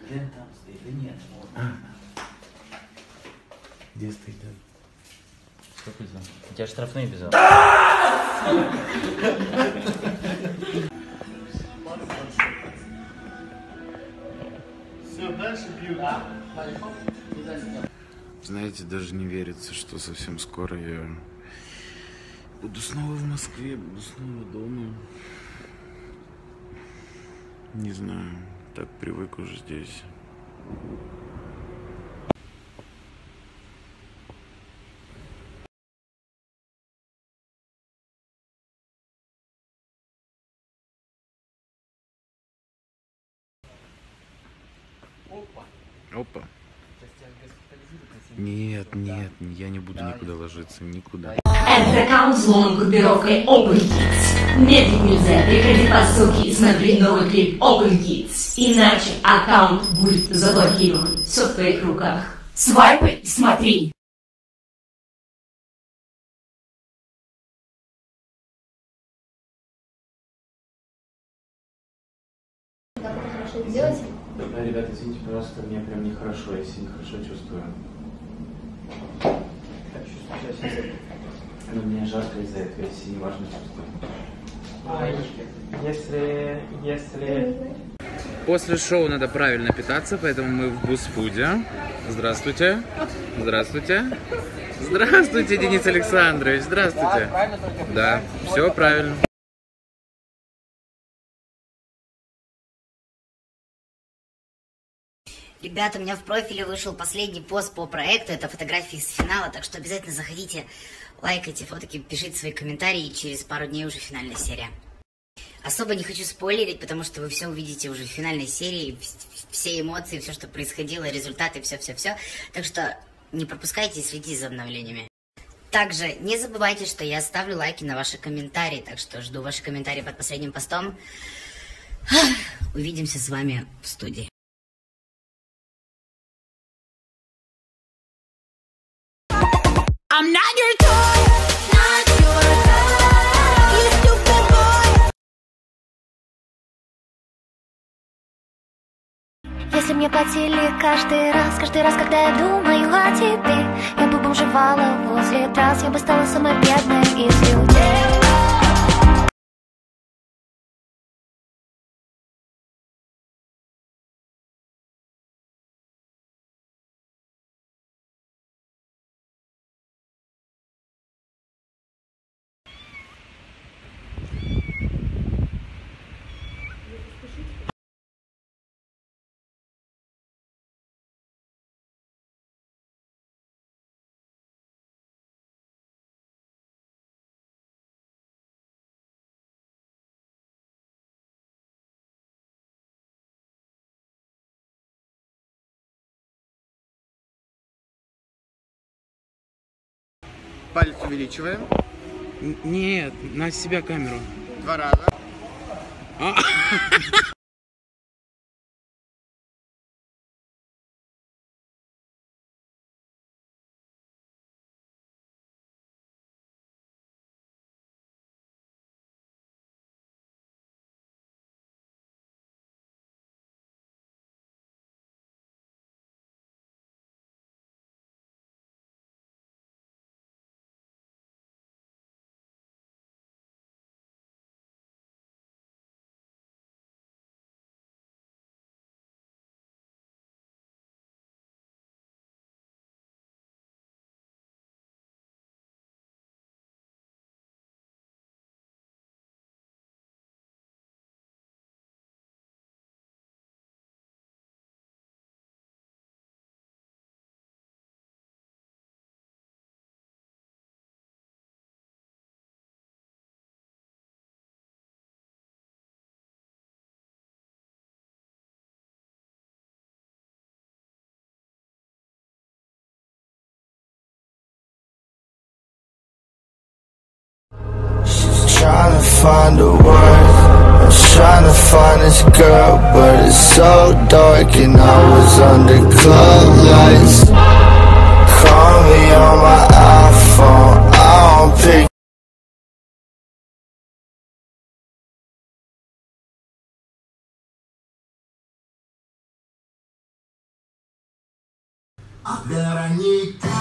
Давай, он там стоит? Да нет, вот. Где стоит? да? Сколько взял? У тебя штрафные взял. Знаете, даже не верится, что совсем скоро я буду снова в Москве, буду снова дома. Не знаю, так привык уже здесь. Опа. Нет, нет, я не буду никуда ложиться, никуда. Этот аккаунт взломан группировкой Kids. Медлить нельзя, переходи по ссылке и смотри новый клип Open Kids. Иначе аккаунт будет заблокирован. Все в твоих руках. Свайпай и смотри. Да, ребята, извините, пожалуйста, мне прям нехорошо, я себя нехорошо чувствую. Как чувствуешь себя? Но мне жарко из-за этого, я себя неважно чувствую. Если, если... После шоу надо правильно питаться, поэтому мы в Бусфуде. Здравствуйте. Здравствуйте. Здравствуйте, Денис Александрович. Здравствуйте. Да, все правильно. Ребята, у меня в профиле вышел последний пост по проекту. Это фотографии с финала, так что обязательно заходите, лайкайте фотки, пишите свои комментарии. Через пару дней уже финальная серия. Особо не хочу спойлерить, потому что вы все увидите уже в финальной серии. вс- Все эмоции, все, что происходило, результаты, все-все-все. Так что не пропускайте и следите за обновлениями. Также не забывайте, что я ставлю лайки на ваши комментарии, так что жду ваши комментарии под последним постом. Увидимся с вами в студии. I'm not your toy, not your toy. You stupid boy. Если мне платили каждый раз, каждый раз, когда я думаю о тебе, я бы бомжевала возле трасс, я бы стала самой бедной из людей. Палец увеличиваем. Нет, на себя камеру. Два раза. trying to find the words. I'm trying to find this girl But it's so dark and I was under club lights. Call me on my iPhone I don't pick Огорони-ка,